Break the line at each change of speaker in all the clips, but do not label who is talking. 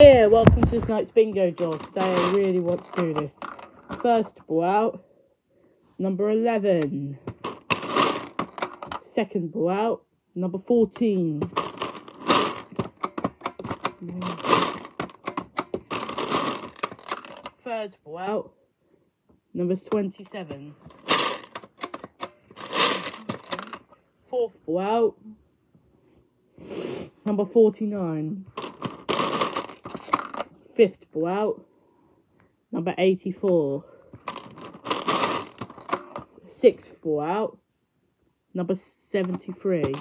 Yeah, welcome to tonight's bingo draw. Today I really want to do this. First ball out, number 11. Second ball out, number 14. Third ball out, number 27. Fourth ball out, number 49. Fifth ball out, number 84. Sixth ball out, number 73.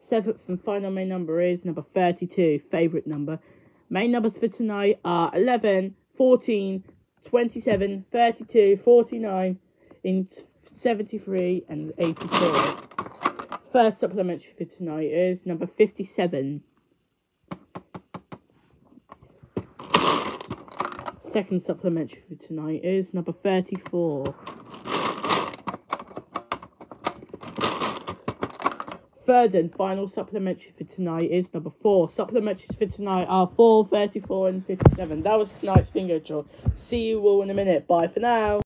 Seventh and final main number is number 32, favourite number. Main numbers for tonight are 11, 14, 27, 32, 49, in 73 and 84. First supplementary for tonight is number 57. Second supplementary for tonight is number 34. Third and final supplementary for tonight is number 4. Supplementaries for tonight are 4, 34 and 57. That was tonight's bingo draw. See you all in a minute. Bye for now.